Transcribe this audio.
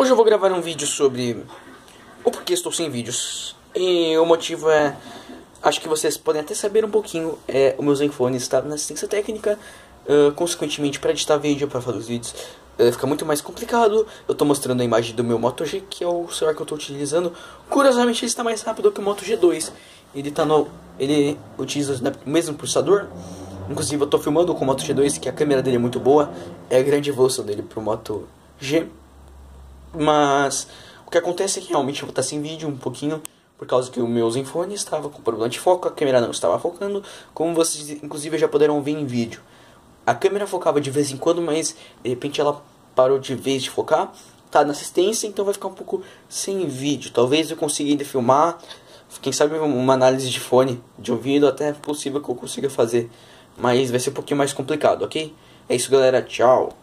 Hoje eu vou gravar um vídeo sobre o porquê estou sem vídeos. E o motivo é, acho que vocês podem até saber um pouquinho, é o meu Zenfone está na assistência técnica, uh, consequentemente para editar vídeo, para fazer os vídeos, uh, fica muito mais complicado. Eu estou mostrando a imagem do meu Moto G, que é o celular que eu estou utilizando. Curiosamente ele está mais rápido que o Moto G2. Ele, tá no, ele utiliza o mesmo processador, Inclusive eu estou filmando com o Moto G2, que a câmera dele é muito boa. É a grande evolução dele pro Moto G. Mas o que acontece é que realmente eu vou estar sem vídeo um pouquinho, por causa que o meu Zenfone estava com problema de foco, a câmera não estava focando, como vocês inclusive já poderão ver em vídeo. A câmera focava de vez em quando, mas de repente ela parou de vez de focar, tá na assistência, então vai ficar um pouco sem vídeo. Talvez eu consiga ainda filmar, quem sabe uma análise de fone de ouvido, até é possível que eu consiga fazer, mas vai ser um pouquinho mais complicado, ok? É isso galera, tchau!